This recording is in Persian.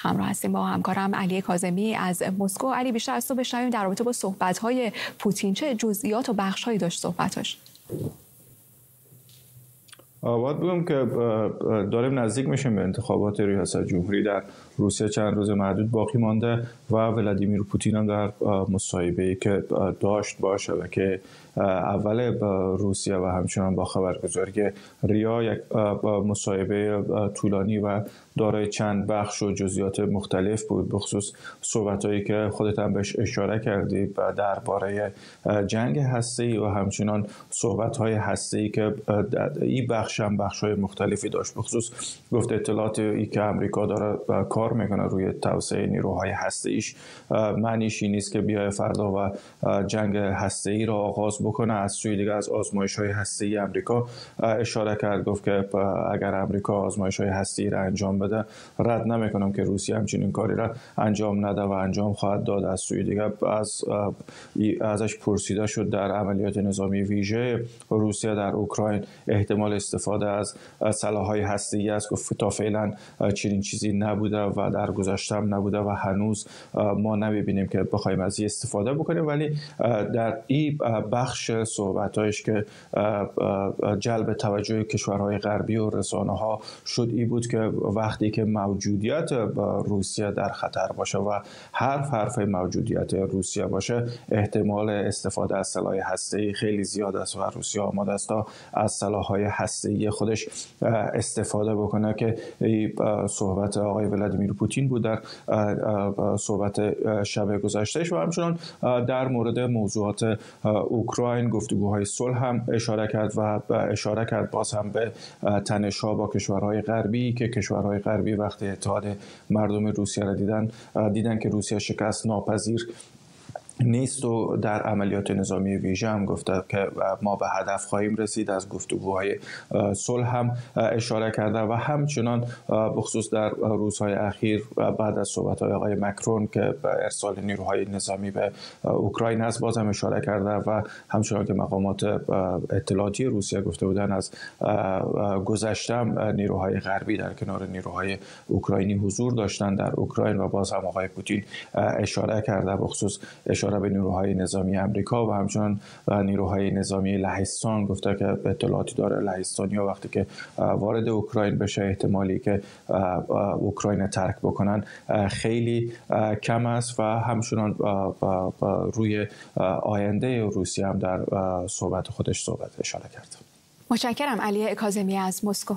همراه هستیم با همکارم علی کاظمی از مسکو. علی بیشتر از تو بشنویم در رابطه با صحبت‌های پوتین چه جزئیات و بخش‌هایی داشت صحبتاش باید بگم که داریم نزدیک میشیم به انتخابات ریاست جمهوری در روسیه. چند روز معدود باقی مانده و ولادیمیر پوتین هم در مصاحبه که داشت و که اول روسیه و همچنان با خبرگزاری ریا یک مصاحبه طولانی و دارای چند بخش و جزئیات مختلف بود بخصوص صحبت هایی که خودت هم بهش اشاره کردی درباره جنگ هسته و همچنان صحبت های هسته ای که این بخش هم بخش های مختلفی داشت. بخصوص گفت اطلاعاتی که امریکا داره کار می‌کنه روی توسعه نیروهای هسته ایش معنیش این نیست که بیای فردا و جنگ هسته ای را آغاز بکنه. از سوی دیگه از آزمایش های هسته ای امریکا اشاره کرد. گفت که اگر امریکا آزمایش های هسته ای را انجام بده رد نمی‌کنم که روسیه همچنین کاری را انجام نده و انجام خواهد داد. از سوی دیگه از ازش پرسیده شد در عملیات نظامی ویژه. روسیه در اوکراین احتمال استفاده از سلاحهای هسته ای است گفت تا فعلا چنین چیزی نبوده و در گذشته نبوده و هنوز ما نمی‌بینیم که بخوایم از استفاده بکنیم. ولی در این بخش صحبتهایش که جلب توجه کشورهای غربی و رسانه ها شد ای بود که وقتی که موجودیت روسیه در خطر باشه و هر حرف موجودیت روسیه باشه احتمال استفاده از سلاح هسته خیلی زیاد است و روسیه آماده است تا از سلاح های خودش استفاده بکنه که صحبت آقای ولادیمیر پوتین بود در صحبت شب گذشتهش و همچنان در مورد موضوعات اوکراین گفتگوهای صلح هم اشاره کرد و اشاره کرد باز هم به تنشها با کشورهای غربی که کشورهای غربی وقتی اتحاد مردم روسیه را دیدن دیدن که روسیه شکست ناپذیر نیست و در عملیات نظامی ویژه هم گفته که ما به هدف خواهیم رسید از گفتگوهای صلح هم اشاره کرده و همچنان بخصوص در روزهای اخیر بعد از صحبت های آقای مکرون که به ارسال نیروهای نظامی به اوکراین است باز هم اشاره کرده و همچنان که مقامات اطلاعاتی روسیه گفته بودن از گذشتم نیروهای غربی در کنار نیروهای اوکراینی حضور داشتن در اوکراین و باز هم آقای پوتین اشاره کرده بخصوص اشاره اشاره به نیروهای نظامی امریکا و همچنان نیروهای نظامی لهستان گفته که اطلاعاتی داره. لهستانی وقتی که وارد اوکراین بشه احتمالی که اوکراین ترک بکنن خیلی کم است و همچنان روی آینده روسیه هم در صحبت خودش صحبت اشاره کرد. متشکرم. علی کاظمی از مسکو.